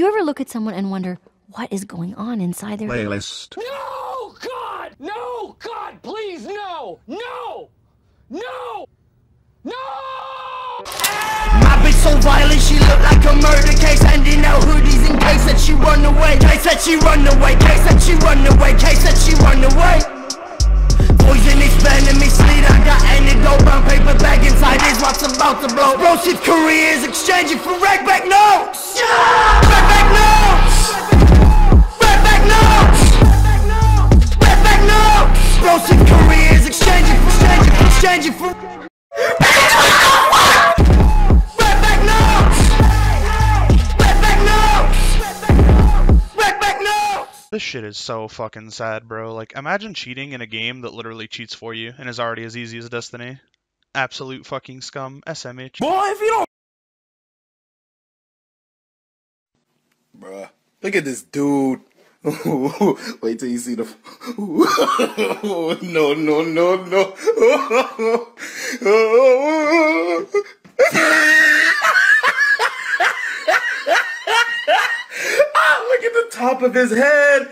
Do you ever look at someone and wonder what is going on inside their Playlist. No, God! No, God, please, no! No! No! No! My bitch so violent, she look like a murder case Handing out hoodies in case that she run away Case that she run away, case that she run away Case that she run away Poison expanding me sleet I got antidote, brown paper bag inside is what's about to blow Explosive careers exchanging for rag back back notes This shit is so fucking sad, bro. Like, imagine cheating in a game that literally cheats for you and is already as easy as Destiny. Absolute fucking scum. SMH. Boy, if you don't. Bruh. Look at this dude. Wait till you see the. no, no, no, no. ah, look at the top of his head.